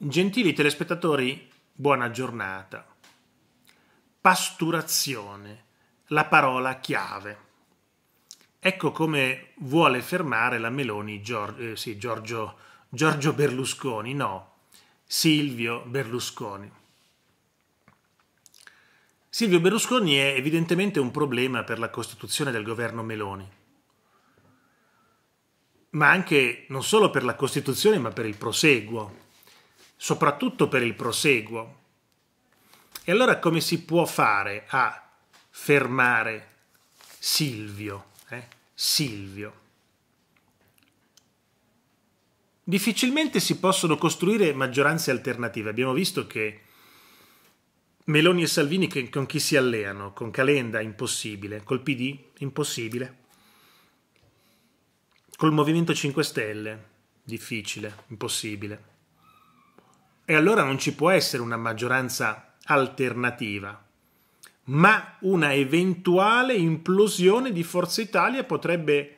Gentili telespettatori, buona giornata. Pasturazione, la parola chiave. Ecco come vuole fermare la Meloni Giorgio, eh, sì, Giorgio, Giorgio Berlusconi, no, Silvio Berlusconi. Silvio Berlusconi è evidentemente un problema per la costituzione del governo Meloni, ma anche non solo per la costituzione, ma per il proseguo soprattutto per il proseguo. E allora come si può fare a fermare Silvio? Eh? Silvio. Difficilmente si possono costruire maggioranze alternative. Abbiamo visto che Meloni e Salvini con chi si alleano? Con Calenda impossibile, col PD impossibile, col Movimento 5 Stelle difficile, impossibile. E allora non ci può essere una maggioranza alternativa, ma una eventuale implosione di Forza Italia potrebbe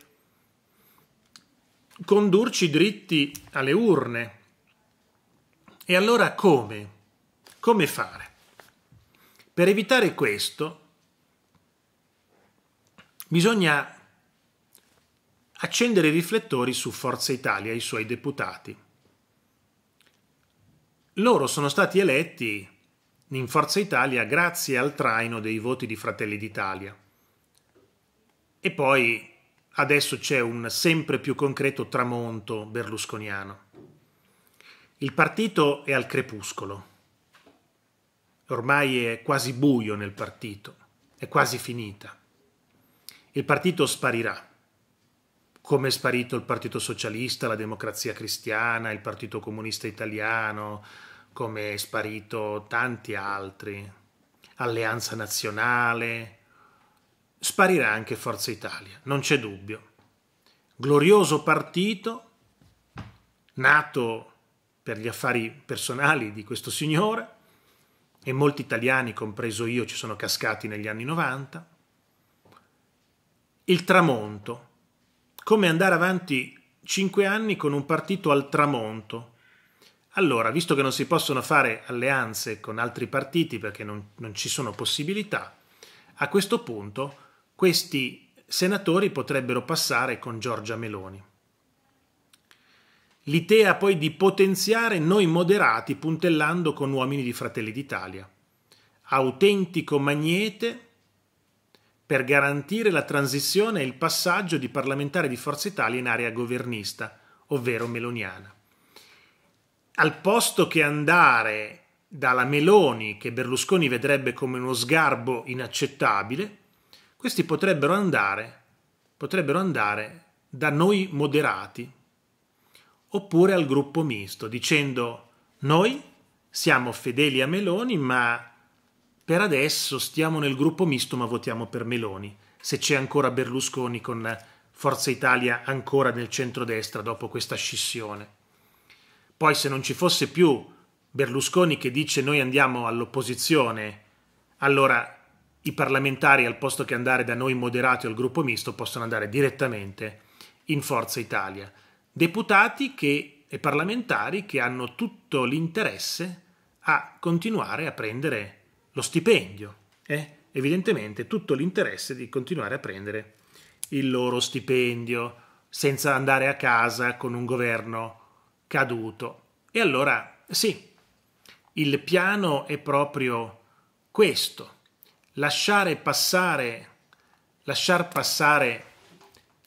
condurci dritti alle urne. E allora come? Come fare? Per evitare questo bisogna accendere i riflettori su Forza Italia e i suoi deputati loro sono stati eletti in Forza Italia grazie al traino dei voti di Fratelli d'Italia. E poi adesso c'è un sempre più concreto tramonto berlusconiano. Il partito è al crepuscolo. Ormai è quasi buio nel partito, è quasi finita. Il partito sparirà, come è sparito il Partito Socialista, la Democrazia Cristiana, il Partito Comunista Italiano, come è sparito tanti altri, Alleanza Nazionale, sparirà anche Forza Italia, non c'è dubbio. Glorioso partito, nato per gli affari personali di questo signore, e molti italiani, compreso io, ci sono cascati negli anni 90. Il tramonto, come andare avanti cinque anni con un partito al tramonto, allora, visto che non si possono fare alleanze con altri partiti perché non, non ci sono possibilità, a questo punto questi senatori potrebbero passare con Giorgia Meloni. L'idea poi di potenziare noi moderati puntellando con uomini di Fratelli d'Italia. Autentico magnete per garantire la transizione e il passaggio di parlamentari di Forza Italia in area governista, ovvero meloniana. Al posto che andare dalla Meloni, che Berlusconi vedrebbe come uno sgarbo inaccettabile, questi potrebbero andare, potrebbero andare da noi moderati, oppure al gruppo misto, dicendo noi siamo fedeli a Meloni, ma per adesso stiamo nel gruppo misto, ma votiamo per Meloni. Se c'è ancora Berlusconi con Forza Italia ancora nel centrodestra dopo questa scissione. Poi se non ci fosse più Berlusconi che dice noi andiamo all'opposizione, allora i parlamentari al posto che andare da noi moderati al gruppo misto possono andare direttamente in Forza Italia. Deputati che, e parlamentari che hanno tutto l'interesse a continuare a prendere lo stipendio. Eh? Evidentemente tutto l'interesse di continuare a prendere il loro stipendio senza andare a casa con un governo caduto. E allora sì, il piano è proprio questo, lasciare passare, lasciar passare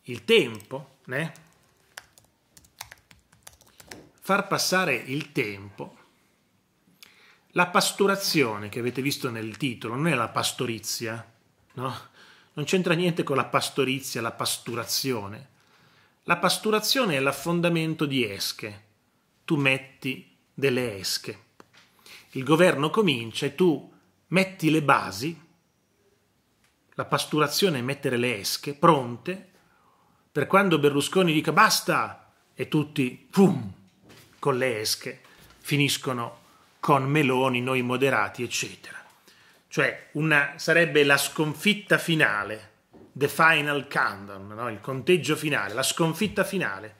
il tempo, né? far passare il tempo. La pasturazione che avete visto nel titolo non è la pastorizia, no? Non c'entra niente con la pastorizia, la pasturazione. La pasturazione è l'affondamento di esche, tu metti delle esche. Il governo comincia e tu metti le basi, la pasturazione è mettere le esche pronte per quando Berlusconi dica basta e tutti, pum, con le esche finiscono con Meloni, noi moderati, eccetera. Cioè una, sarebbe la sconfitta finale, the final countdown, no? il conteggio finale, la sconfitta finale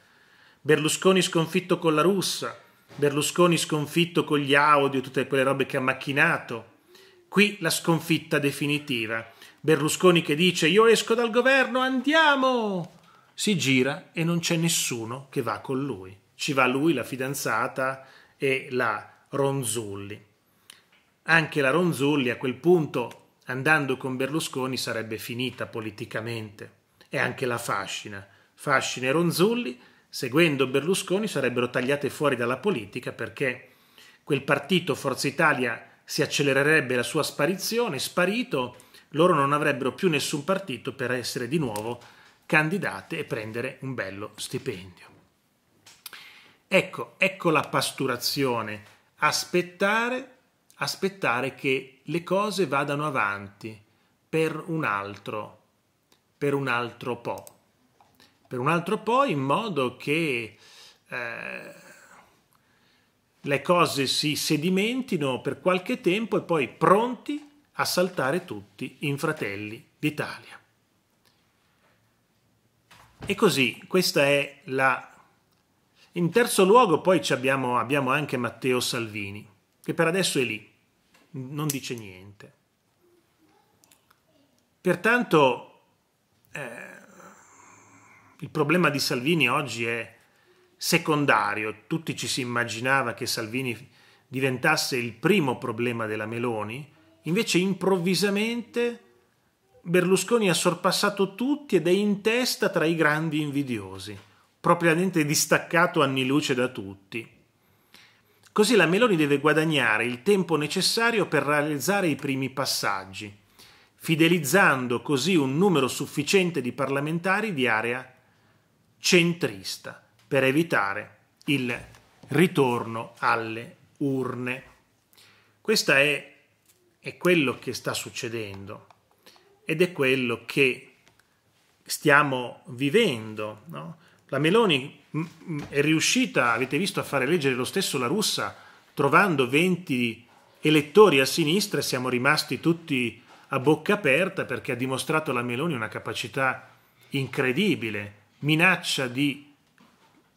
Berlusconi sconfitto con la russa, Berlusconi sconfitto con gli audio, tutte quelle robe che ha macchinato. Qui la sconfitta definitiva. Berlusconi che dice io esco dal governo, andiamo! Si gira e non c'è nessuno che va con lui. Ci va lui, la fidanzata e la Ronzulli. Anche la Ronzulli a quel punto, andando con Berlusconi, sarebbe finita politicamente. E anche la Fascina. Fascina e Ronzulli, seguendo Berlusconi, sarebbero tagliate fuori dalla politica perché quel partito Forza Italia si accelererebbe la sua sparizione, sparito, loro non avrebbero più nessun partito per essere di nuovo candidate e prendere un bello stipendio. Ecco, ecco la pasturazione, aspettare, aspettare che le cose vadano avanti per un altro, per un altro po', per un altro po' in modo che eh, le cose si sedimentino per qualche tempo e poi pronti a saltare tutti in Fratelli d'Italia. E così, questa è la... In terzo luogo poi abbiamo, abbiamo anche Matteo Salvini, che per adesso è lì, non dice niente. Pertanto eh, il problema di Salvini oggi è secondario. Tutti ci si immaginava che Salvini diventasse il primo problema della Meloni, invece improvvisamente Berlusconi ha sorpassato tutti ed è in testa tra i grandi invidiosi, propriamente distaccato anni luce da tutti. Così la Meloni deve guadagnare il tempo necessario per realizzare i primi passaggi, fidelizzando così un numero sufficiente di parlamentari di area centrista per evitare il ritorno alle urne. Questo è, è quello che sta succedendo ed è quello che stiamo vivendo. No? La Meloni è riuscita, avete visto, a fare leggere lo stesso la russa, trovando 20 elettori a sinistra e siamo rimasti tutti a bocca aperta perché ha dimostrato la Meloni una capacità incredibile, minaccia di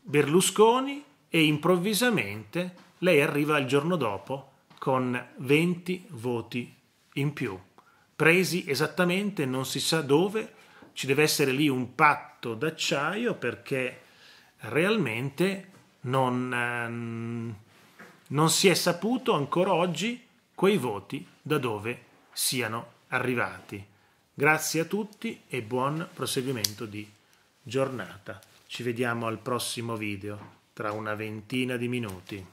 Berlusconi e improvvisamente lei arriva il giorno dopo con 20 voti in più presi esattamente non si sa dove, ci deve essere lì un patto d'acciaio perché realmente non, ehm, non si è saputo ancora oggi quei voti da dove siano arrivati. Grazie a tutti e buon proseguimento di giornata. Ci vediamo al prossimo video tra una ventina di minuti.